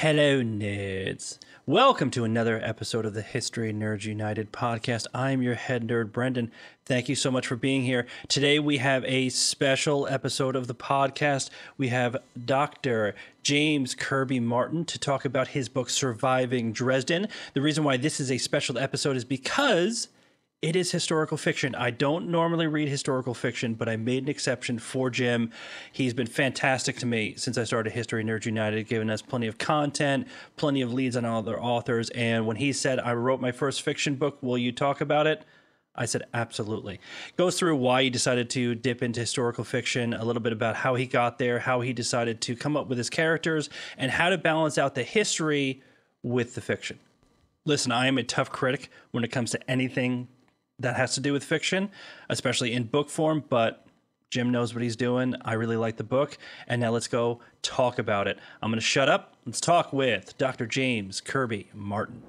Hello, nerds. Welcome to another episode of the History Nerds United podcast. I'm your head nerd, Brendan. Thank you so much for being here. Today, we have a special episode of the podcast. We have Dr. James Kirby Martin to talk about his book, Surviving Dresden. The reason why this is a special episode is because it is historical fiction. I don't normally read historical fiction, but I made an exception for Jim. He's been fantastic to me since I started History Nerds United, giving us plenty of content, plenty of leads on other authors. And when he said, I wrote my first fiction book, will you talk about it? I said, absolutely. Goes through why he decided to dip into historical fiction, a little bit about how he got there, how he decided to come up with his characters, and how to balance out the history with the fiction. Listen, I am a tough critic when it comes to anything that has to do with fiction, especially in book form, but Jim knows what he's doing. I really like the book. And now let's go talk about it. I'm going to shut up. Let's talk with Dr. James Kirby Martin.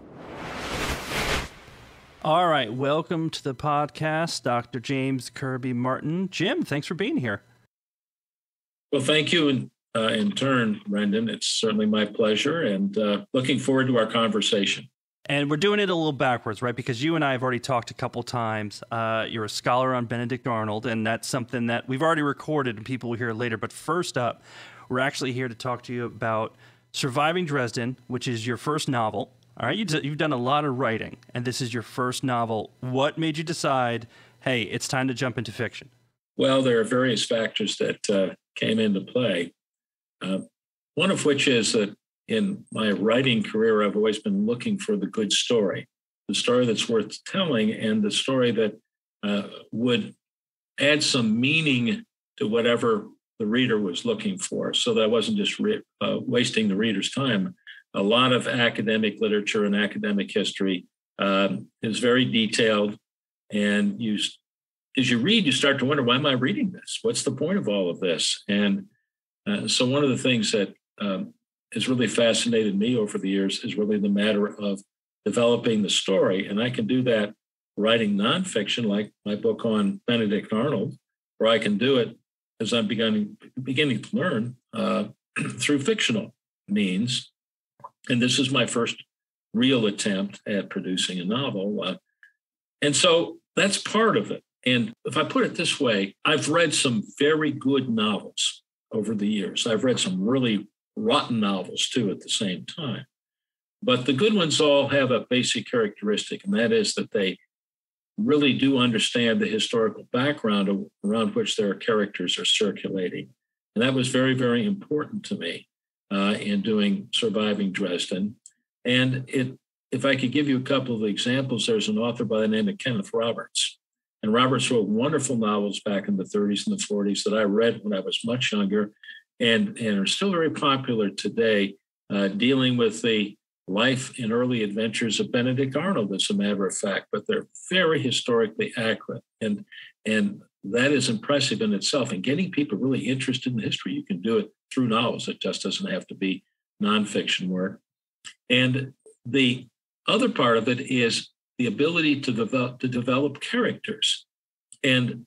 All right. Welcome to the podcast, Dr. James Kirby Martin. Jim, thanks for being here. Well, thank you in, uh, in turn, Brendan. It's certainly my pleasure and uh, looking forward to our conversation. And we're doing it a little backwards, right? Because you and I have already talked a couple times. Uh, you're a scholar on Benedict Arnold, and that's something that we've already recorded and people will hear later. But first up, we're actually here to talk to you about Surviving Dresden, which is your first novel. All right, you've done a lot of writing, and this is your first novel. What made you decide, hey, it's time to jump into fiction? Well, there are various factors that uh, came into play. Uh, one of which is that in my writing career, I've always been looking for the good story, the story that's worth telling, and the story that uh, would add some meaning to whatever the reader was looking for. So that I wasn't just re- uh, wasting the reader's time. A lot of academic literature and academic history um, is very detailed, and you, as you read, you start to wonder, why am I reading this? What's the point of all of this? And uh, so one of the things that um, has really fascinated me over the years is really the matter of developing the story. And I can do that writing nonfiction, like my book on Benedict Arnold, or I can do it as I'm beginning, beginning to learn uh, through fictional means. And this is my first real attempt at producing a novel. Uh, and so that's part of it. And if I put it this way, I've read some very good novels over the years. I've read some really rotten novels too at the same time. But the good ones all have a basic characteristic, and that is that they really do understand the historical background around which their characters are circulating. And that was very, very important to me uh, in doing Surviving Dresden. And it, if I could give you a couple of examples, there's an author by the name of Kenneth Roberts. And Roberts wrote wonderful novels back in the 30s and the 40s that I read when I was much younger and, and are still very popular today, uh, dealing with the life and early adventures of Benedict Arnold, as a matter of fact, but they're very historically accurate. And, and that is impressive in itself. And getting people really interested in history, you can do it through novels. It just doesn't have to be nonfiction work. And the other part of it is the ability to develop, to develop characters. And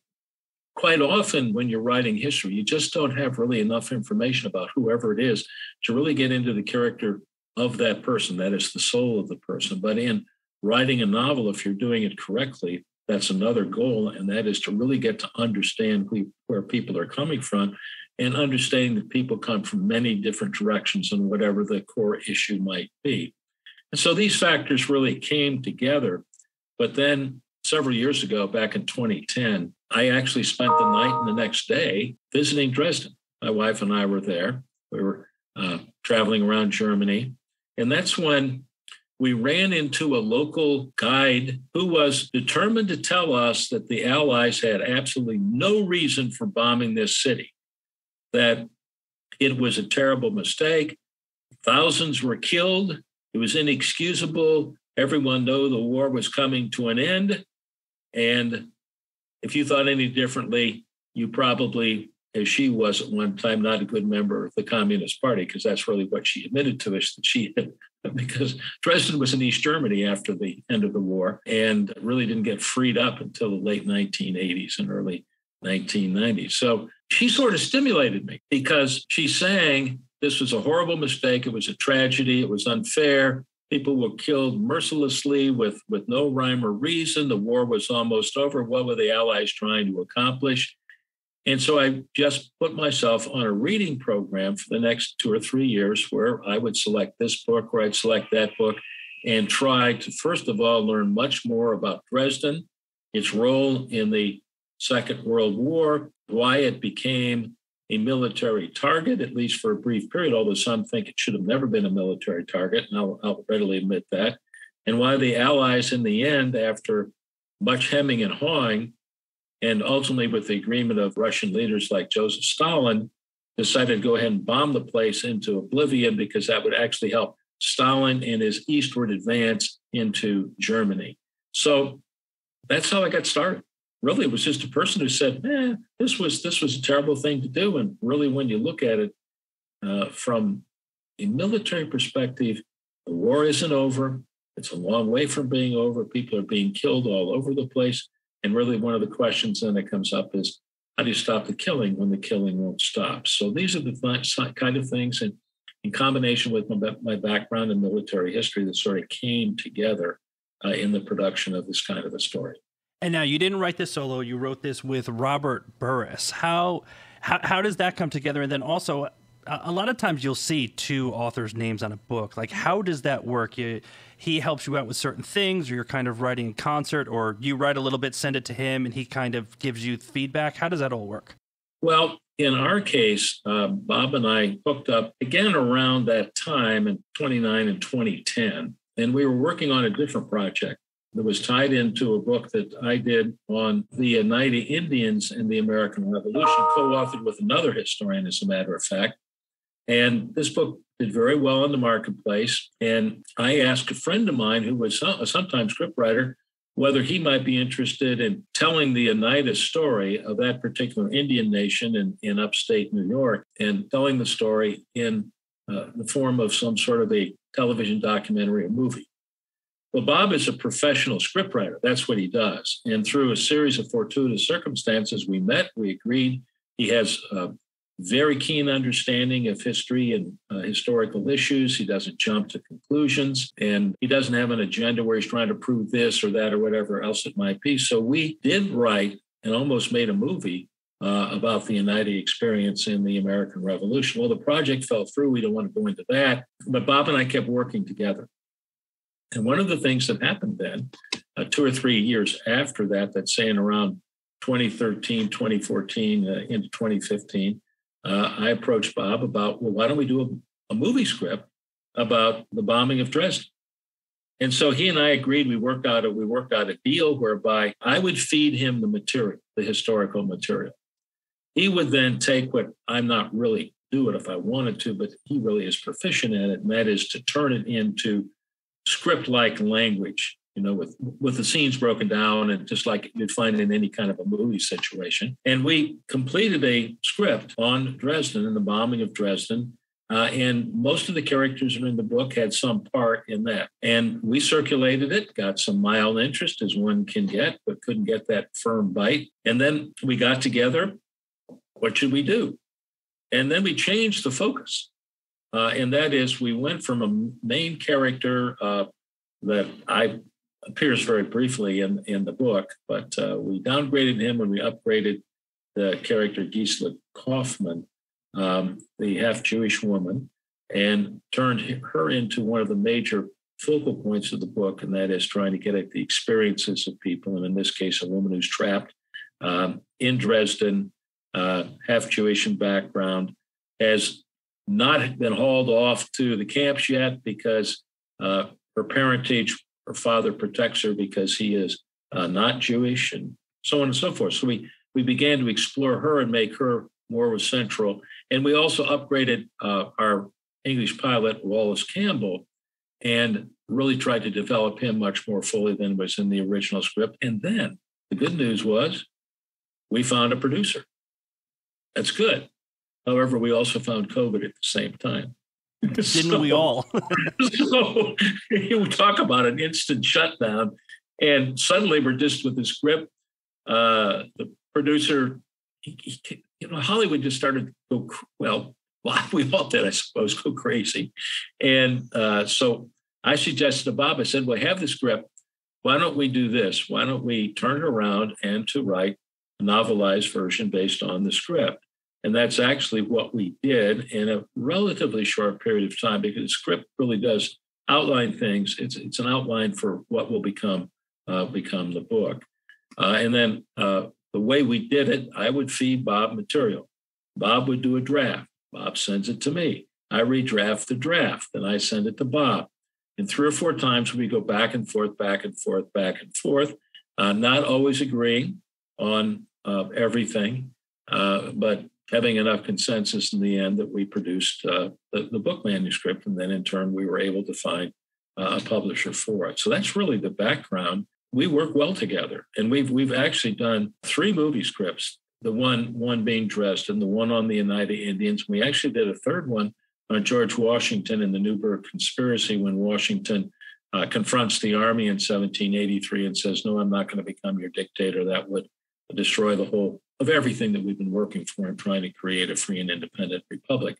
quite often when you're writing history, you just don't have really enough information about whoever it is to really get into the character of that person. That is the soul of the person. But in writing a novel, if you're doing it correctly, that's another goal, and that is to really get to understand who, where people are coming from and understanding that people come from many different directions and whatever the core issue might be. And so these factors really came together. But then several years ago, back in 2010, I actually spent the night and the next day visiting Dresden. My wife and I were there. We were uh, traveling around Germany. And that's when we ran into a local guide who was determined to tell us that the Allies had absolutely no reason for bombing this city, that it was a terrible mistake. Thousands were killed. It was inexcusable. Everyone knew the war was coming to an end. And if you thought any differently, you probably, as she was at one time, not a good member of the Communist Party, because that's really what she admitted to us that she had, because Dresden was in East Germany after the end of the war and really didn't get freed up until the late 1980s and early 1990s. So she sort of stimulated me because she's saying this was a horrible mistake. It was a tragedy. It was unfair. People were killed mercilessly with, with no rhyme or reason. The war was almost over. What were the Allies trying to accomplish? And so I just put myself on a reading program for the next two or three years where I would select this book or I'd select that book and try to, first of all, learn much more about Dresden, its role in the Second World War, why it became a military target, at least for a brief period, although some think it should have never been a military target, and I'll, I'll readily admit that, and why the Allies, in the end, after much hemming and hawing, and ultimately with the agreement of Russian leaders like Joseph Stalin, decided to go ahead and bomb the place into oblivion because that would actually help Stalin in his eastward advance into Germany. So that's how I got started. Really, it was just a person who said, "Man, this was this was a terrible thing to do." And really, when you look at it uh, from a military perspective, the war isn't over. It's a long way from being over. People are being killed all over the place. And really, one of the questions then that comes up is how do you stop the killing when the killing won't stop? So these are the th- kind of things, and in combination with my, my, background in military history, that sort of came together uh, in the production of this kind of a story. And now you didn't write this solo; you wrote this with Robert Burris. How how, how does that come together? And then also, a lot of times you'll see two authors' names on a book. Like, how does that work? You, he helps you out with certain things, or you're kind of writing in concert, or you write a little bit, send it to him, and he kind of gives you feedback. How does that all work? Well, in our case, uh, Bob and I hooked up again around that time in 29 and 2010, and we were working on a different project that was tied into a book that I did on the Oneida Indians in the American Revolution, co authored with another historian, as a matter of fact. And this book did very well in the marketplace. And I asked a friend of mine who was a sometime scriptwriter whether he might be interested in telling the Oneida story of that particular Indian nation in, in upstate New York and telling the story in uh, the form of some sort of a television documentary or movie. Well, Bob is a professional scriptwriter. That's what he does. And through a series of fortuitous circumstances, we met, we agreed. He has uh, very keen understanding of history and uh, historical issues. He doesn't jump to conclusions and he doesn't have an agenda where he's trying to prove this or that or whatever else it might be. So we did write and almost made a movie uh, about the Oneida experience in the American Revolution. Well, the project fell through. We don't want to go into that. But Bob and I kept working together. And one of the things that happened then, uh, two or three years after that, that's saying around 2013, 2014, uh, into 2015, uh, I approached Bob about, well, why don't we do a, a, movie script about the bombing of Dresden? And so he and I agreed. We worked out a we worked out a deal whereby I would feed him the material, the historical material. He would then take what I'm not really do it if I wanted to, but he really is proficient at it, and that is to turn it into script-like language you know, with with the scenes broken down and just like you'd find in any kind of a movie situation. And we completed a script on Dresden and the bombing of Dresden. Uh, and most of the characters in the book had some part in that. And we circulated it, got some mild interest as one can get, but couldn't get that firm bite. And then we got together. What should we do? And then we changed the focus. Uh, and that is, we went from a main character uh, that I appears very briefly in, in the book, but uh, we downgraded him and we upgraded the character Gisela Kaufman, um, the half Jewish woman, and turned her into one of the major focal points of the book, and that is trying to get at the experiences of people, and in this case, a woman who's trapped um, in Dresden, uh, half Jewish in background, has not been hauled off to the camps yet because uh, her parentage her father protects her because he is uh, not Jewish, and so on and so forth. So we we began to explore her and make her more central. And we also upgraded uh, our English pilot Wallace Campbell, and really tried to develop him much more fully than was in the original script. And then the good news was we found a producer. That's good. However, we also found COVID at the same time. Didn't so, we all? so you talk about an instant shutdown, and suddenly we're just with this script. Uh, the producer, he, he, you know, Hollywood just started to go well. well, we all did, I suppose, go crazy. And uh, so I suggested to Bob, I said, well, have the script. Why don't we do this? Why don't we turn it around and to write a novelized version based on the script? And that's actually what we did in a relatively short period of time because the script really does outline things. It's, it's an outline for what will become uh, become the book. Uh, and then uh, the way we did it, I would feed Bob material. Bob would do a draft. Bob sends it to me. I redraft the draft, and I send it to Bob. And three or four times we go back and forth, back and forth, back and forth, uh, not always agreeing on uh, everything, uh, but having enough consensus in the end that we produced uh, the, the, book manuscript. And then in turn, we were able to find uh, a publisher for it. So that's really the background. We work well together, and we've we've actually done three movie scripts. The one one being Dresden, the one on the Oneida Indians. We actually did a third one on George Washington and the Newburgh Conspiracy when Washington uh, confronts the army in 1783 and says, "No, I'm not going to become your dictator. That would destroy the whole of everything that we've been working for and trying to create a free and independent republic."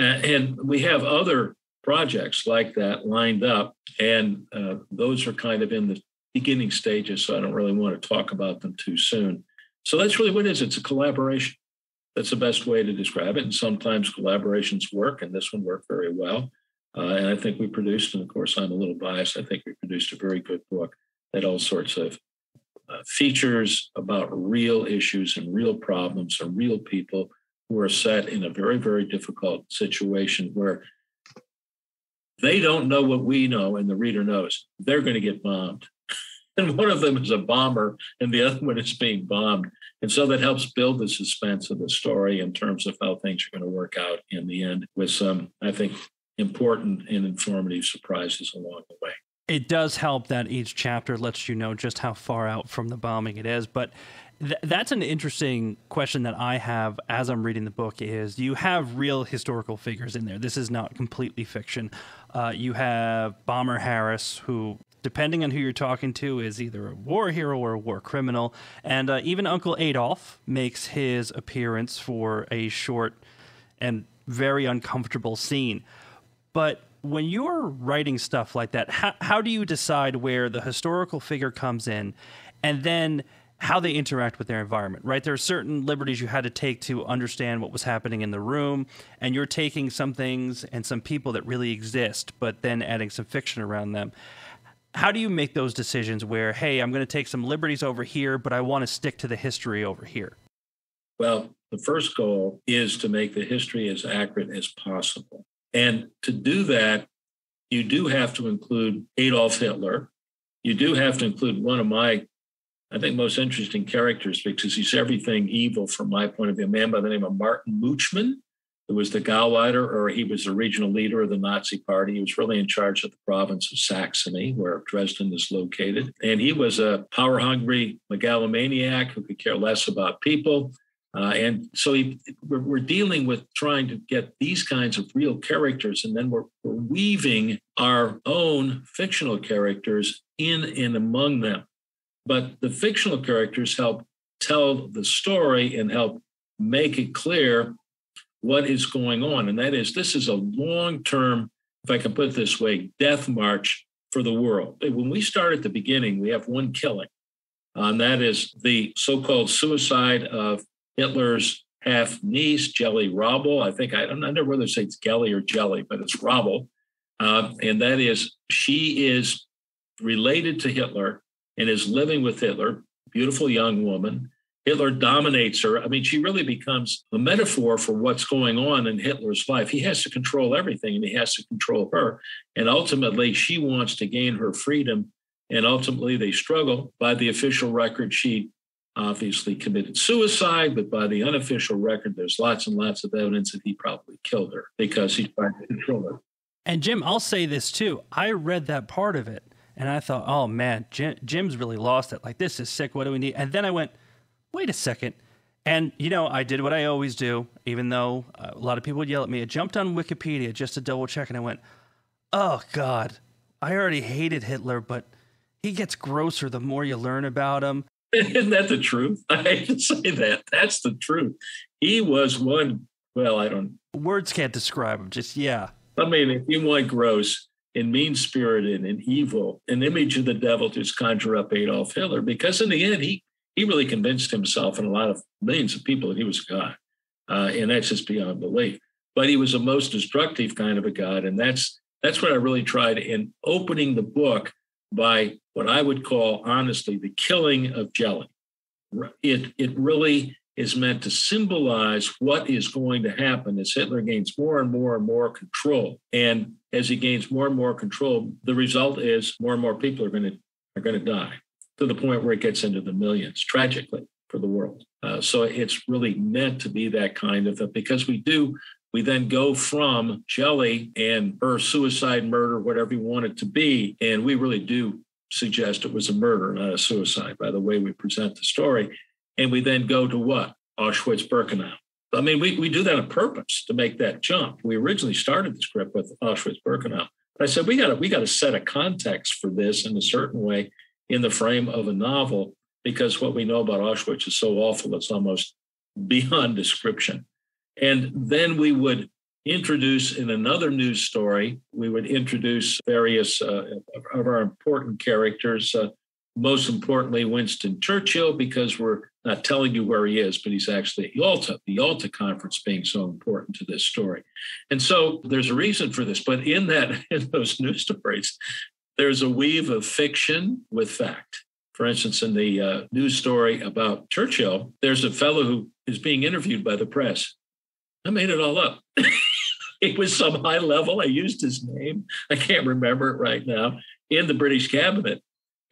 Uh, and we have other projects like that lined up, and uh, those are kind of in the beginning stages, so I don't really want to talk about them too soon. So that's really what it is. It's a collaboration. That's the best way to describe it. And sometimes collaborations work, and this one worked very well. Uh, and I think we produced, and of course, I'm a little biased. I think we produced a very good book that all sorts of features about real issues and real problems and real people who are set in a very, very difficult situation where they don't know what we know and the reader knows. They're going to get bombed and one of them is a bomber and the other one is being bombed. And so that helps build the suspense of the story in terms of how things are going to work out in the end with some, I think, important and informative surprises along the way. It does help that each chapter lets you know just how far out from the bombing it is. But th- that's an interesting question that I have as I'm reading the book is you have real historical figures in there. This is not completely fiction. Uh, you have Bomber Harris, who depending on who you're talking to, is either a war hero or a war criminal. And uh, even Uncle Adolf makes his appearance for a short and very uncomfortable scene. But when you're writing stuff like that, how, how do you decide where the historical figure comes in and then how they interact with their environment, right? There are certain liberties you had to take to understand what was happening in the room, and you're taking some things and some people that really exist, but then adding some fiction around them how do you make those decisions where, hey, I'm going to take some liberties over here, but I want to stick to the history over here? Well, the first goal is to make the history as accurate as possible. And to do that, you do have to include Adolf Hitler. You do have to include one of my, I think, most interesting characters because he's everything evil from my point of view, a man by the name of Martin Mutschmann who was the Gauleiter, or he was the regional leader of the Nazi party. He was really in charge of the province of Saxony, where Dresden is located. And he was a power hungry megalomaniac who could care less about people. Uh, and so he, we're, we're, dealing with trying to get these kinds of real characters, and then we're, we're weaving our own fictional characters in and among them. But the fictional characters help tell the story and help make it clear what is going on. And that is, this is a long term, if I can put it this way, death march for the world. When we start at the beginning, we have one killing, and that is the so called suicide of Hitler's half niece, Jelly Raubal. I think I don't know whether to say it's Gelly or Jelly, but it's Raubal. Uh, and that is, she is related to Hitler and is living with Hitler, beautiful young woman. Hitler dominates her. I mean, she really becomes a metaphor for what's going on in Hitler's life. He has to control everything and he has to control her. And ultimately, she wants to gain her freedom. And ultimately, they struggle. By the official record, she obviously committed suicide, but by the unofficial record, there's lots and lots of evidence that he probably killed her because he tried to control her. And Jim, I'll say this too. I read that part of it and I thought, oh man, Jim, Jim's really lost it. Like, this is sick. What do we need? And then I went, wait a second. And, you know, I did what I always do, even though uh, a lot of people would yell at me. I jumped on Wikipedia just to double check and I went, oh, God, I already hated Hitler, but he gets grosser the more you learn about him. Isn't that the truth? I hate to say that. That's the truth. He was one, well, I don't. Words can't describe him. Just yeah. I mean, if you want gross and mean spirited and evil, an image of the devil just conjure up Adolf Hitler because in the end he he really convinced himself and a lot of millions of people that he was a god, uh, and that's just beyond belief. But he was a most destructive kind of a god, and that's that's what I really tried in opening the book by what I would call honestly the killing of Jelly. It it really is meant to symbolize what is going to happen as Hitler gains more and more and more control. And as he gains more and more control, the result is more and more people are going to are going to die to the point where it gets into the millions, tragically for the world. Uh, so it's really meant to be that kind of a, because we do we then go from Jelly and her suicide, murder, whatever you want it to be. And we really do suggest it was a murder, not a suicide, by the way we present the story. And we then go to what? Auschwitz Birkenau. I mean, we, we do that on purpose to make that jump. We originally started the script with Auschwitz Birkenau. But I said, we got we got to set a context for this in a certain way in the frame of a novel, because what we know about Auschwitz is so awful, it's almost beyond description. And then we would introduce in another news story, we would introduce various uh, of our important characters. Uh, most importantly, Winston Churchill, because we're not telling you where he is, but he's actually at Yalta, the Yalta conference being so important to this story. And so there's a reason for this. But in that, in those news stories, there's a weave of fiction with fact. For instance, in the uh, news story about Churchill, there's a fellow who is being interviewed by the press I made it all up. it was some high level. I used his name. I can't remember it right now in the British cabinet.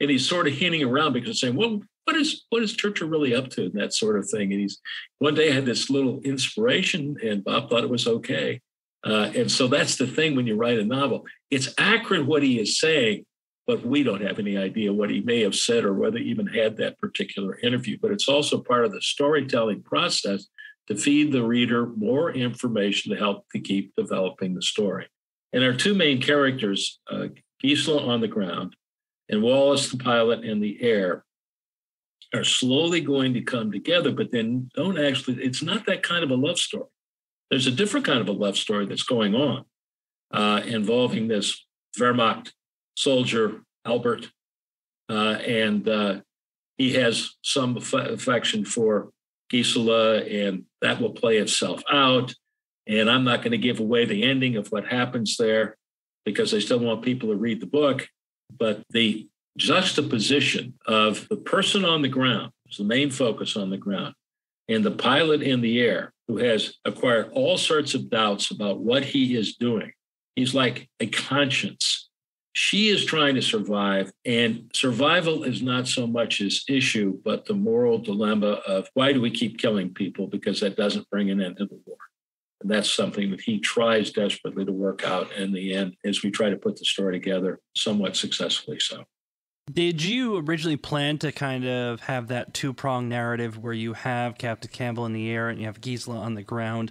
And he's sort of hinting around because saying, well, what is what is Churchill really up to and that sort of thing. And he's one day had this little inspiration and Bob thought it was okay. Uh, and so that's the thing when you write a novel. It's accurate what he is saying, but we don't have any idea what he may have said or whether he even had that particular interview. But it's also part of the storytelling process to feed the reader more information to help to keep developing the story. And our two main characters, uh, Gisela on the ground and Wallace the pilot in the air, are slowly going to come together, but then don't actually, it's not that kind of a love story. There's a different kind of a love story that's going on uh, involving this Wehrmacht soldier, Albert, uh, and uh, he has some affection for Gisela, and that will play itself out. And I'm not going to give away the ending of what happens there because I still want people to read the book. But the juxtaposition of the person on the ground is the main focus on the ground, and the pilot in the air who has acquired all sorts of doubts about what he is doing. He's like a conscience she is trying to survive and survival is not so much his issue but the moral dilemma of why do we keep killing people? Because that doesn't bring an end to the war. And that's something that he tries desperately to work out in the end as we try to put the story together somewhat successfully so. Did you originally plan to kind of have that two prong narrative where you have Captain Campbell in the air and you have Gisela on the ground?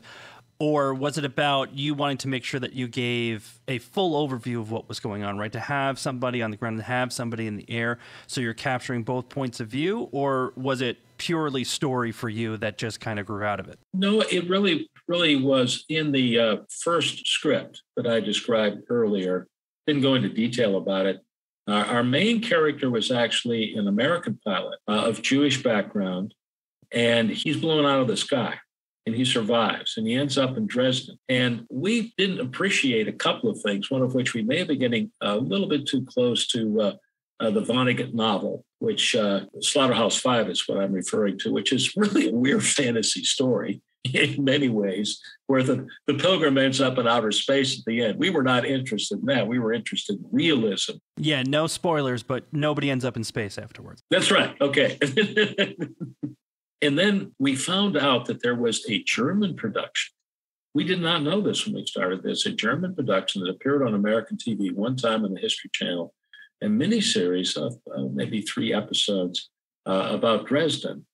Or was it about you wanting to make sure that you gave a full overview of what was going on right? To have somebody on the ground and have somebody in the air so you're capturing both points of view? Or was it purely story for you that just kind of grew out of it? No it really really was in the uh, first script that i described earlier. Didn't go into detail about it. Uh, our main character was actually an american pilot uh, of jewish background and he's blown out of the sky and he survives and he ends up in Dresden. And we didn't appreciate a couple of things, one of which we may have been getting a little bit too close to uh, uh, the Vonnegut novel, which uh, Slaughterhouse Five is what I'm referring to, which is really a weird fantasy story in many ways, where the, the pilgrim ends up in outer space at the end. We were not interested in that. We were interested in realism. Yeah, no spoilers, but nobody ends up in space afterwards. That's right. Okay. And then we found out that there was a German production. We did not know this when we started this, a German production that appeared on American TV one time on the History Channel, a miniseries of uh, maybe three episodes uh, about Dresden.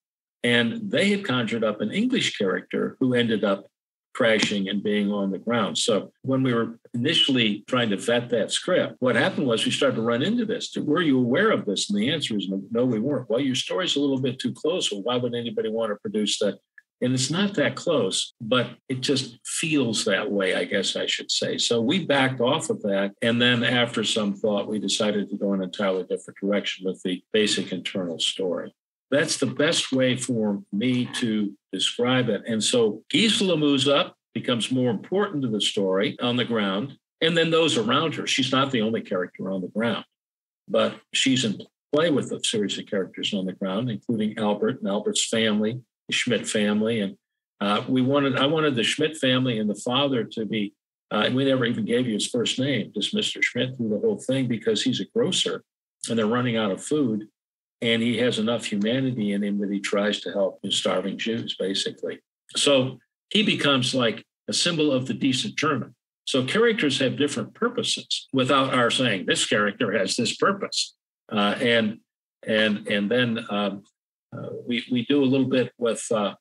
And they had conjured up an English character who ended up crashing and being on the ground. So when we were initially trying to vet that script, what happened was we started to run into this. Were you aware of this? And the answer is no, we weren't. Well, your story's a little bit too close. Well, why would anybody want to produce that? And it's not that close, but it just feels that way, I guess I should say. So we backed off of that. And then after some thought, we decided to go in an entirely different direction with the basic internal story. That's the best way for me to describe it. And so Gisela moves up, becomes more important to the story on the ground, and then those around her. She's not the only character on the ground, but she's in play with a series of characters on the ground, including Albert and Albert's family, the Schmidt family, and uh, we wanted I wanted the Schmidt family and the father to be. Uh, we never even gave you his first name, just Mr. Schmidt through the whole thing because he's a grocer, and they're running out of food, and he has enough humanity in him that he tries to help the starving Jews, basically. So he becomes like a symbol of the decent German. So characters have different purposes without our saying this character has this purpose. Uh, and and and then um, uh, we we do a little bit with uh,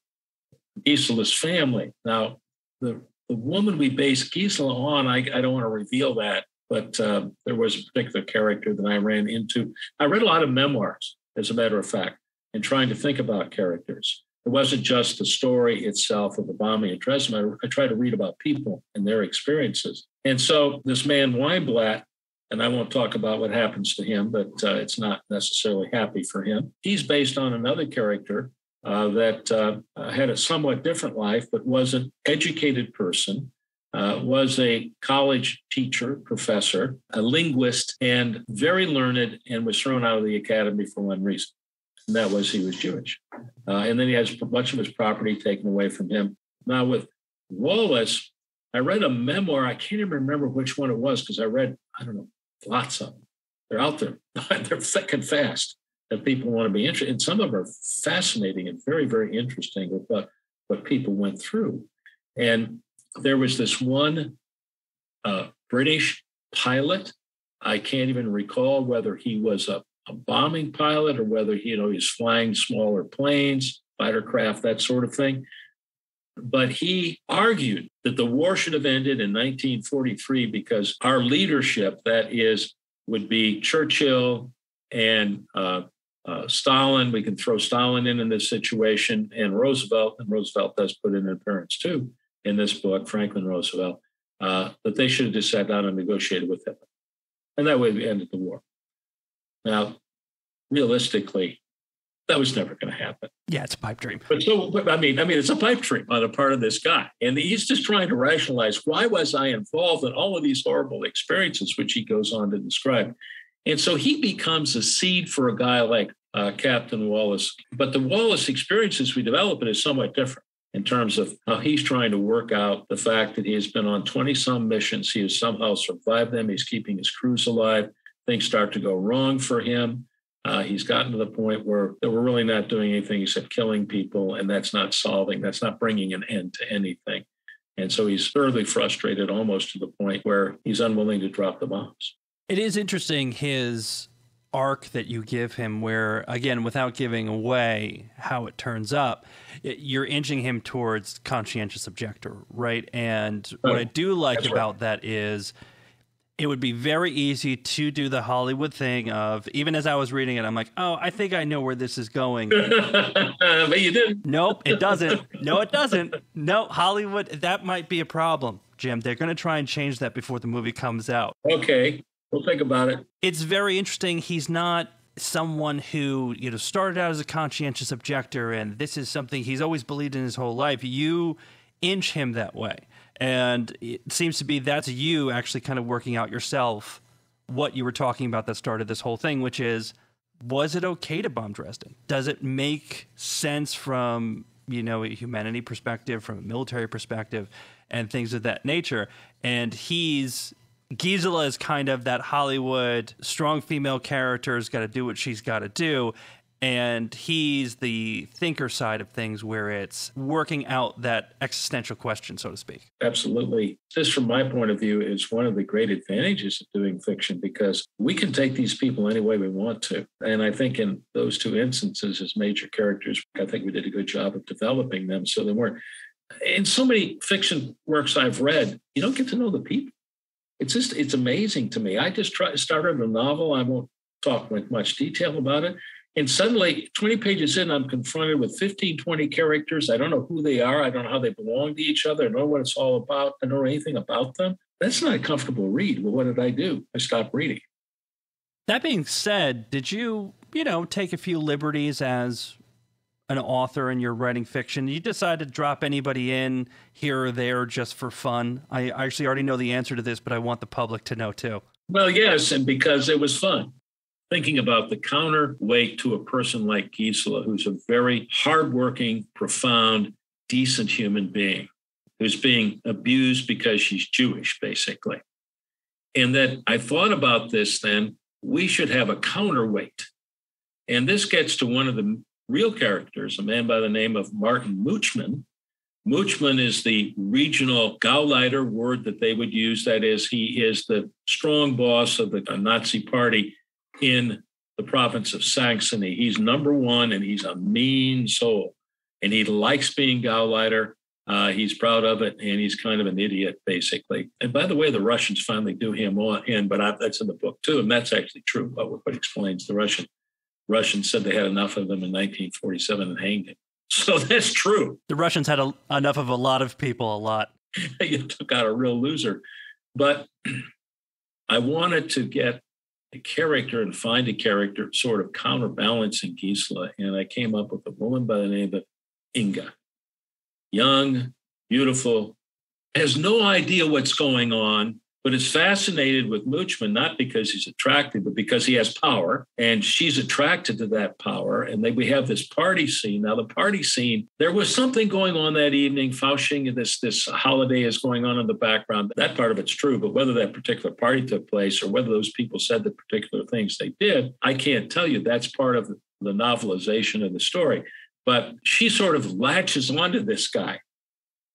Gisela's family. Now, the the woman we base Gisela on, I, I don't want to reveal that, but uh, there was a particular character that I ran into. I read a lot of memoirs, as a matter of fact, and trying to think about characters. It wasn't just the story itself of the bombing at Dresden. I, I tried to read about people and their experiences. And so this man Weinblatt and I won't talk about what happens to him, but uh, it's not necessarily happy for him. He's based on another character uh, that uh, had a somewhat different life, but was an educated person, uh, was a college teacher, professor, a linguist, and very learned, and was thrown out of the academy for one reason. And that was he was Jewish. Uh, and then he has much of his property taken away from him. Now, with Wallace, I read a memoir. I can't even remember which one it was because I read, I don't know, Lots of them. They're out there. They're thick and fast that people want to be interested. And some of them are fascinating and very, very interesting with what, what people went through. And there was this one uh, British pilot. I can't even recall whether he was a, a bombing pilot or whether you know he's flying smaller planes, fighter craft, that sort of thing. But he argued that the war should have ended in 1943 because our leadership, that is, would be Churchill and uh, uh, Stalin. We can throw Stalin in in this situation, and Roosevelt, and Roosevelt does put in an appearance too in this book, Franklin Roosevelt, uh, that they should have just sat down and negotiated with Hitler. And that way we ended the war. Now, realistically, that was never going to happen. Yeah, it's a pipe dream. But so, I mean, I mean, it's a pipe dream on the part of this guy, and he's just trying to rationalize why was I involved in all of these horrible experiences, which he goes on to describe. And so he becomes a seed for a guy like uh, Captain Wallace. But the Wallace experiences we develop it is somewhat different in terms of how he's trying to work out the fact that he has been on 20 some missions. He has somehow survived them. He's keeping his crews alive. Things start to go wrong for him. Uh, he's gotten to the point where we're really not doing anything except killing people, and that's not solving, that's not bringing an end to anything. And so he's thoroughly frustrated, almost to the point where he's unwilling to drop the bombs. It is interesting his arc that you give him, where, again, without giving away how it turns up, it, you're inching him towards conscientious objector, right? And what I do like That's about right. that is it would be very easy to do the Hollywood thing of even as I was reading it, I'm like, oh, I think I know where this is going. but you didn't. Nope, it doesn't. No, it doesn't. No, Hollywood, that might be a problem, Jim. They're going to try and change that before the movie comes out. Okay, we'll think about it. It's very interesting. He's not someone who you know started out as a conscientious objector and this is something he's always believed in his whole life you inch him that way and it seems to be that's you actually kind of working out yourself what you were talking about that started this whole thing, which is was it okay to bomb Dresden? Does it make sense from you know a humanity perspective, from a military perspective, and things of that nature? And he's Gisela is kind of that Hollywood strong female character has got to do what she's got to do, and he's the thinker side of things where it's working out that existential question so to speak. Absolutely. This from my point of view is one of the great advantages of doing fiction because we can take these people any way we want to. And i think in those two instances as major characters i think we did a good job of developing them so they weren't in so many fiction works i've read you don't get to know the people it's just it's amazing to me i just try, started a novel i won't talk with much detail about it And suddenly, 20 pages in, I'm confronted with 15, 20 characters. I don't know who they are. I don't know how they belong to each other. I don't know what it's all about. I don't know anything about them. That's not a comfortable read. Well, what did I do? I stopped reading. That being said, did you, you know, take a few liberties as an author and you're writing fiction? You decide to drop anybody in here or there just for fun? I actually already know the answer to this, but I want the public to know too. Well, yes, and because it was fun thinking about the counterweight to a person like Gisela, who's a very hardworking, profound, decent human being who's being abused because she's Jewish, basically. And that I thought about this then, we should have a counterweight. And this gets to one of the real characters, a man by the name of Martin Mutschmann. Mutschmann is the regional Gauleiter word that they would use. That is, he is the strong boss of the Nazi party in the province of Saxony. He's number one and he's a mean soul. And he likes being Gauleiter. Uh, he's proud of it and he's kind of an idiot, basically. And by the way, the Russians finally do him in, but I, that's in the book too. And that's actually true. But what explains the Russian Russians said they had enough of them in 1947 and hanged him. So that's true. The Russians had a, enough of a lot of people, a lot. you took out a real loser. But I wanted to get a character and find a character sort of counterbalancing Gisela. And I came up with a woman by the name of Inga. Young, beautiful, has no idea what's going on, but is fascinated with Mutschmann, not because he's attractive, but because he has power. And she's attracted to that power. And then we have this party scene. Now, the party scene, there was something going on that evening. Fasching, this, this holiday is going on in the background. That part of it's true. But whether that particular party took place or whether those people said the particular things they did, I can't tell you. That's part of the novelization of the story. But she sort of latches onto this guy.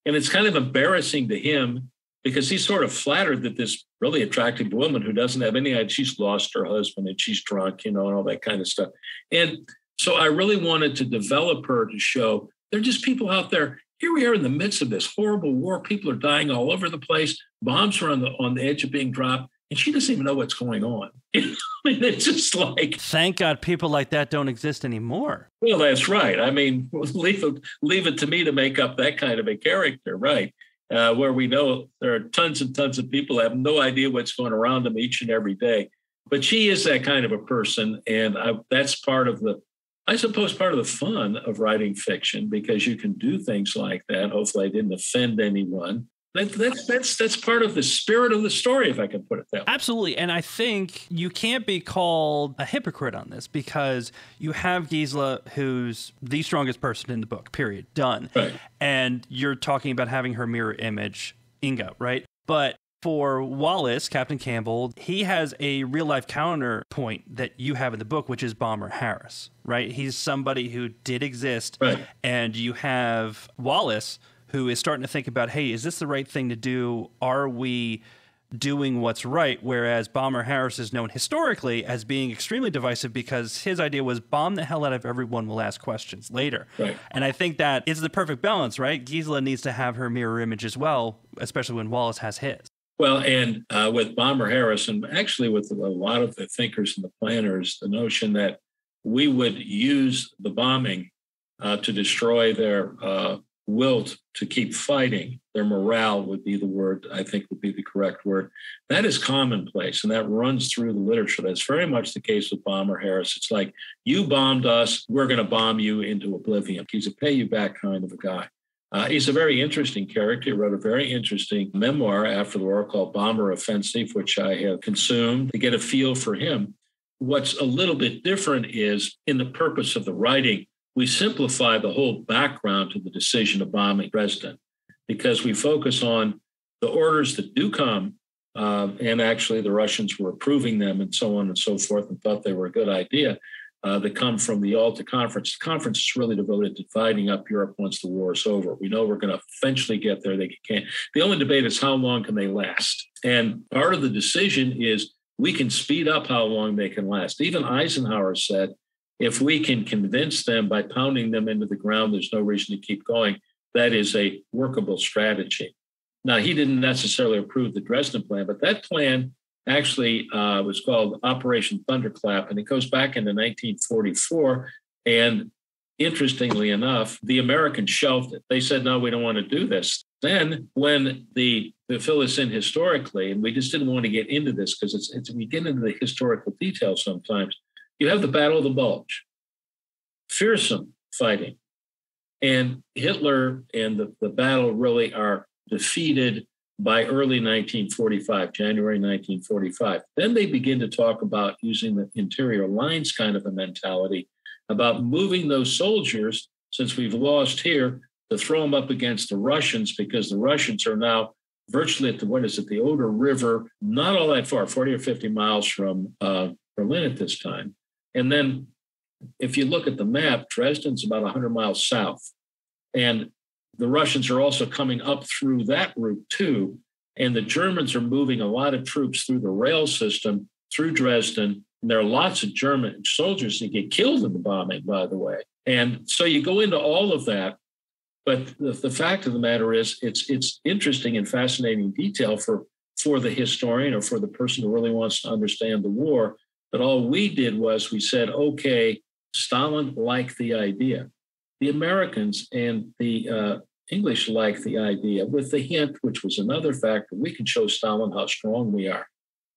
And it's kind of embarrassing to him because he's sort of flattered that this really attractive woman who doesn't have any idea she's lost her husband and she's drunk, you know, and all that kind of stuff. And so I really wanted to develop her to show there are just people out there. Here we are in the midst of this horrible war. People are dying all over the place. Bombs are on the on the edge of being dropped, and she doesn't even know what's going on. I mean, it's just like thank God people like that don't exist anymore. Well, that's right. I mean, leave it leave it to me to make up that kind of a character, right? Uh, where we know there are tons and tons of people have no idea what's going around them each and every day. But she is that kind of a person, and I, that's part of the, I suppose, part of the fun of writing fiction because you can do things like that. Hopefully, I didn't offend anyone, that, that's that's that's part of the spirit of the story, if I can put it that way. Absolutely, and I think you can't be called a hypocrite on this because you have Gisela, who's the strongest person in the book. Period. Done. Right. And you're talking about having her mirror image, Inga, right? But for Wallace, Captain Campbell, he has a real life counterpoint that you have in the book, which is Bomber Harris, right? He's somebody who did exist. Right. And you have Wallace who is starting to think about, hey, is this the right thing to do? Are we doing what's right? Whereas Bomber Harris is known historically as being extremely divisive because his idea was bomb the hell out of everyone will ask questions later. Right. And I think that is the perfect balance, right? Gisela needs to have her mirror image as well, especially when Wallace has his. Well, and uh, with Bomber Harris, and actually with a lot of the thinkers and the planners, the notion that we would use the bombing uh, to destroy their uh, will to keep fighting, their morale would be the word, I think would be the correct word. That is commonplace and that runs through the literature. That's very much the case with Bomber Harris. It's like, you bombed us, we're going to bomb you into oblivion. He's a pay you back kind of a guy. Uh, he's a very interesting character. He wrote a very interesting memoir after the war called Bomber Offensive, which I have consumed to get a feel for him. What's a little bit different is in the purpose of the writing, we simplify the whole background to the decision of bombing Dresden because we focus on the orders that do come. Uh, and actually, the Russians were approving them and so on and so forth and thought they were a good idea uh, that come from the Yalta Conference. The conference is really devoted to dividing up Europe once the war is over. We know we're going to eventually get there. They can't. The only debate is how long can they last. And part of the decision is we can speed up how long they can last. Even Eisenhower said if we can convince them by pounding them into the ground, there's no reason to keep going. That is a workable strategy. Now, he didn't necessarily approve the Dresden plan, but that plan actually uh, was called Operation Thunderclap, and it goes back into 1944. And interestingly enough, the Americans shelved it. They said, no, we don't want to do this. Then, when the to fill this in historically, and we just didn't want to get into this because it's, it's we get into the historical details sometimes. You have the Battle of the Bulge, fearsome fighting, and Hitler and the, the battle really are defeated by early 1945, January 1945. Then they begin to talk about using the interior lines kind of a mentality about moving those soldiers, since we've lost here, to throw them up against the Russians because the Russians are now virtually at the, what is it, the Oder River, not all that far, 40 or 50 miles from uh, Berlin at this time. And then if you look at the map, Dresden's about 100 miles south. And the Russians are also coming up through that route too. And the Germans are moving a lot of troops through the rail system through Dresden. And there are lots of German soldiers that get killed in the bombing, by the way. And so you go into all of that. But the, the fact of the matter is, it's it's interesting and fascinating detail for for the historian or for the person who really wants to understand the war. But all we did was we said, okay, Stalin liked the idea. The Americans and the uh, English liked the idea, with the hint, which was another factor, we can show Stalin how strong we are.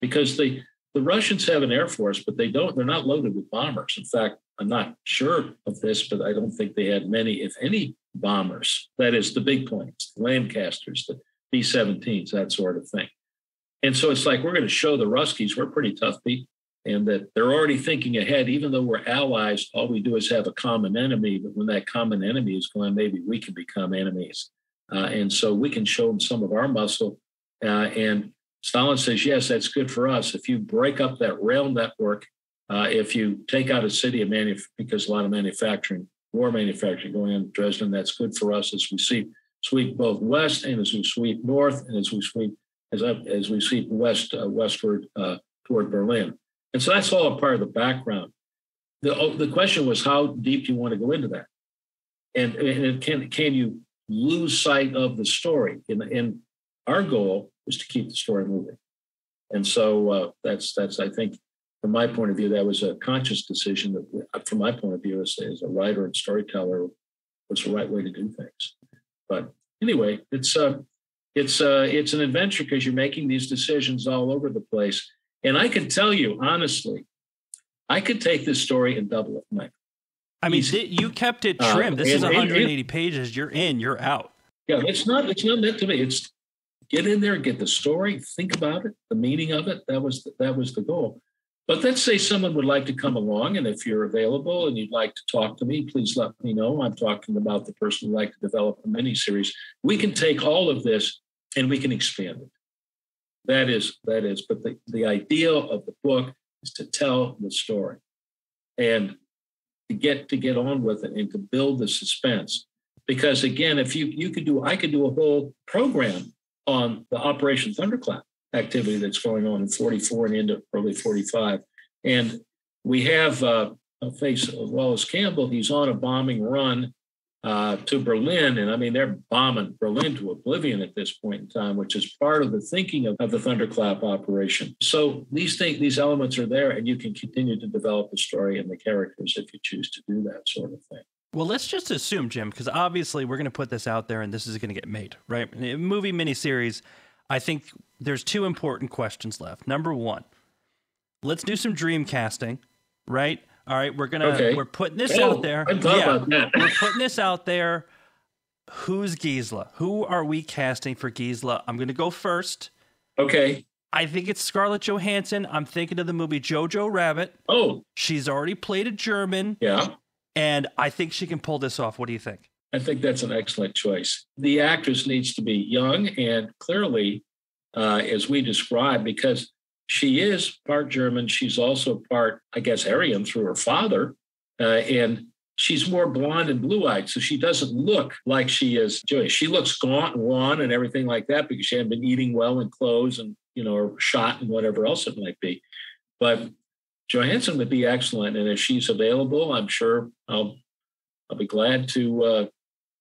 Because the, the Russians have an air force, but they don't, they're not loaded with bombers. In fact, I'm not sure of this, but I don't think they had many, if any, bombers. That is the big planes, the Lancasters, the B 17s, that sort of thing. And so it's like we're going to show the Ruskies we're pretty tough people and that they're already thinking ahead. Even though we're allies, all we do is have a common enemy. But when that common enemy is gone, maybe we can become enemies. Uh, and so we can show them some of our muscle. Uh, and Stalin says, yes, that's good for us. If you break up that rail network, uh, if you take out a city of manuf- because a lot of manufacturing, war manufacturing going on in Dresden, that's good for us as we see sweep both west and as we sweep north and as we sweep as, up, as we sweep west uh, westward uh, toward Berlin. And so that's all a part of the background. The, oh, the question was, how deep do you want to go into that? And, and can, can you lose sight of the story? And, and our goal is to keep the story moving. And so uh, that's, that's, I think, from my point of view, that was a conscious decision that, uh, from my point of view, as, as a writer and storyteller, was the right way to do things. But anyway, it's uh, it's uh, it's an adventure because you're making these decisions all over the place. And I can tell you honestly, I could take this story and double it. Mike. I mean, you kept it uh, trim. Uh, this is 180 and, pages. You're in. You're out. Yeah, it's not. It's not meant to be. It's get in there, get the story, think about it, the meaning of it. That was the, that was the goal. But let's say someone would like to come along, and if you're available and you'd like to talk to me, please let me know. I'm talking about the person who'd like to develop a mini series. We can take all of this and we can expand it. That is, that is. But the, the idea of the book is to tell the story and to get to get on with it and to build the suspense. Because again, if you you could do, I could do a whole program on the Operation Thunderclap activity that's going on in 44 and into early 45. And we have uh, a face of Wallace Campbell. He's on a bombing run uh, to Berlin. And I mean, they're bombing Berlin to oblivion at this point in time, which is part of the thinking of, of the Thunderclap operation. So these things, these elements are there, and you can continue to develop the story and the characters if you choose to do that sort of thing. Well, let's just assume, Jim, because obviously we're going to put this out there and this is going to get made, right? Movie miniseries, I think there's two important questions left. Number one, let's do some dream casting, right? All right, we're gonna okay. we're putting this oh, out there. yeah, we're putting this out there. Who's Gisela? Who are we casting for Gisela? I'm gonna go first. Okay. I think it's Scarlett Johansson. I'm thinking of the movie Jojo Rabbit. Oh. She's already played a German. Yeah. And I think she can pull this off. What do you think? I think that's an excellent choice. The actress needs to be young and clearly, uh, as we described, because she is part German. She's also part, I guess, Aryan through her father. Uh, and she's more blonde and blue eyed. So she doesn't look like she is Jewish. She looks gaunt and wan and everything like that because she hadn't been eating well and clothes and, you know, shot and whatever else it might be. But Johansson would be excellent. And if she's available, I'm sure I'll, I'll be glad to, uh,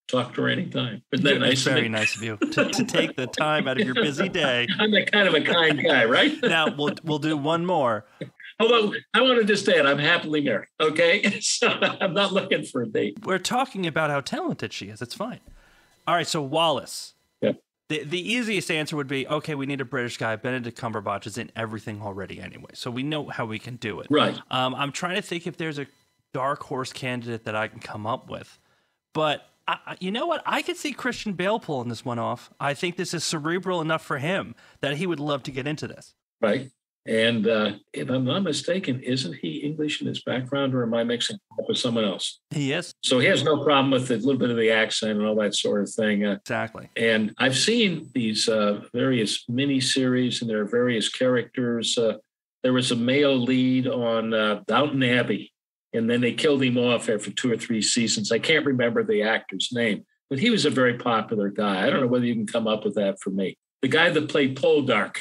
talk to her anytime. Isn't that nice? Very nice of you to, to, take the time out of your busy day. I'm that kind of a kind guy, right? now we'll we'll do one more. Although I want to just add, I'm happily married. Okay, so I'm not looking for a date. We're talking about how talented she is. It's fine. All right, so Wallace. Yeah. The, the easiest answer would be okay, we need a British guy. Benedict Cumberbatch is in everything already anyway. So we know how we can do it. Right. Um, I'm trying to think if there's a dark horse candidate that I can come up with. But I, you know what? I could see Christian Bale pulling this one off. I think this is cerebral enough for him that he would love to get into this. Right. And uh, if I'm not mistaken, isn't he English in his background, or am I mixing up with someone else? He is. So he has no problem with a little bit of the accent and all that sort of thing. Uh, exactly. And I've seen these uh, various mini series, and there are various characters. Uh, there was a male lead on uh, Downton Abbey, and then they killed him off after two or three seasons. I can't remember the actor's name, but he was a very popular guy. I don't know whether you can come up with that for me. The guy that played Poldark,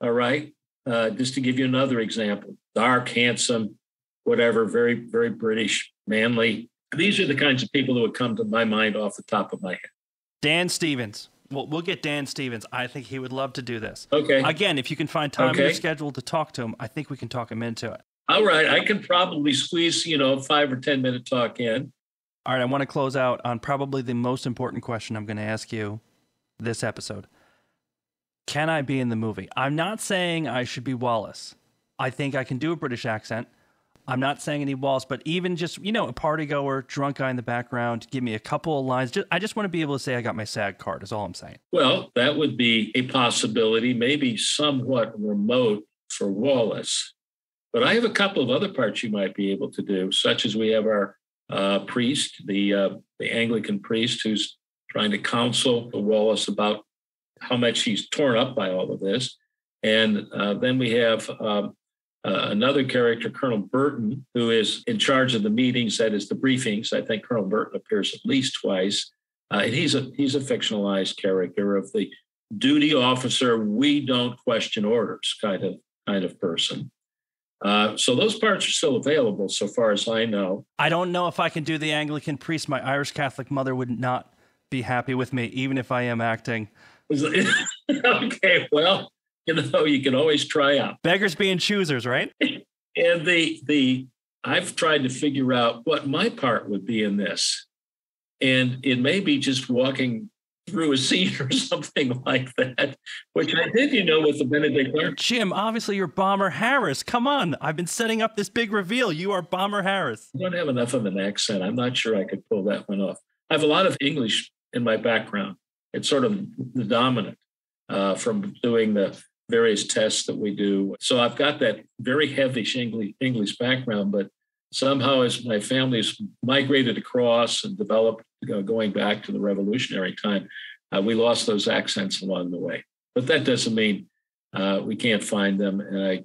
all right, uh, just to give you another example, dark, handsome, whatever, very, very British, manly. These are the kinds of people that would come to my mind off the top of my head. Dan Stevens. Well, we'll get Dan Stevens. I think he would love to do this. Okay. Again, if you can find time okay. in your schedule to talk to him, I think we can talk him into it. All right, I can probably squeeze, you know, five or 10 minute talk in. All right, I want to close out on probably the most important question I'm going to ask you this episode. Can I be in the movie? I'm not saying I should be Wallace. I think I can do a British accent. I'm not saying any Wallace, but even just, you know, a party goer, drunk guy in the background, give me a couple of lines. Just, I just want to be able to say I got my SAG card, is all I'm saying. Well, that would be a possibility, maybe somewhat remote for Wallace. But I have a couple of other parts you might be able to do, such as we have our uh, priest, the uh, the Anglican priest, who's trying to counsel Wallace about how much he's torn up by all of this, and uh, then we have um, another character, Colonel Burton, who is in charge of the meetings, that is the briefings. I think Colonel Burton appears at least twice, uh, and he's a he's a fictionalized character of the duty officer. We don't question orders kind of kind of person. Uh, so those parts are still available, so far as I know. I don't know if I can do the Anglican priest. My Irish Catholic mother would not be happy with me, even if I am acting. okay, well, you know, you can always try out. Beggars being choosers, right? and the the I've tried to figure out what my part would be in this, and it may be just walking through a seat or something like that, which I did, you know, with the Benedict Arnold. Jim, obviously you're Bomber Harris. Come on. I've been setting up this big reveal. You are Bomber Harris. I don't have enough of an accent. I'm not sure I could pull that one off. I have a lot of English in my background. It's sort of the dominant uh, from doing the various tests that we do. So I've got that very heavy English background, but somehow as my family's migrated across and developed uh, going back to the revolutionary time uh, we lost those accents along the way. But that doesn't mean uh, we can't find them. And i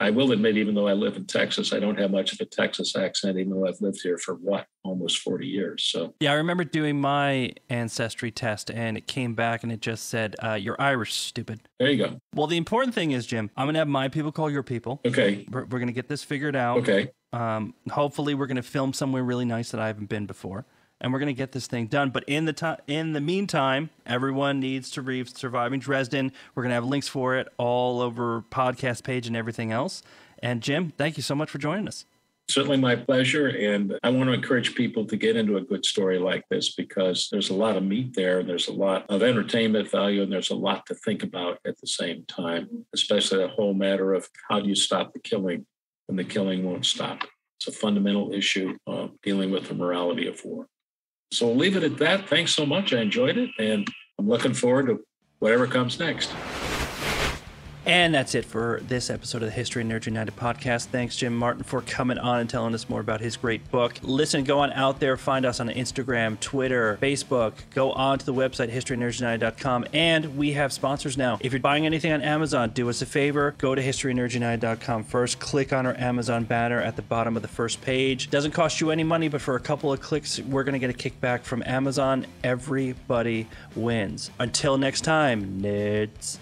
i will admit even though i live in texas i don't have much of a texas accent even though i've lived here for what almost 40 years so. Yeah i remember doing my ancestry test and it came back and it just said uh, you're irish stupid. There you go. Well the important thing is jim i'm going to have my people call your people. Okay. We're, we're going to get this figured out. Okay um, hopefully, we're going to film somewhere really nice that I haven't been before, and we're going to get this thing done. But in the time, in the meantime, everyone needs to read "Surviving Dresden." We're going to have links for it all over podcast page and everything else. And Jim, thank you so much for joining us. Certainly my pleasure. And I want to encourage people to get into a good story like this because there's a lot of meat there. And there's a lot of entertainment value and there's a lot to think about at the same time, especially the whole matter of how do you stop the killing and the killing won't stop. It's a fundamental issue of dealing with the morality of war. So we'll leave it at that. Thanks so much. I enjoyed it, and I'm looking forward to whatever comes next. And that's it for this episode of the History of Nerds United podcast. Thanks, Jim Martin, for coming on and telling us more about his great book. Listen, go on out there, find us on Instagram, Twitter, Facebook. Go on to the website, historynerdsunited.com. And we have sponsors now. If you're buying anything on Amazon, do us a favor. Go to historynerdsunited.com first. Click on our Amazon banner at the bottom of the first page. Doesn't cost you any money, but for a couple of clicks, we're going to get a kickback from Amazon. Everybody wins. Until next time, nerds.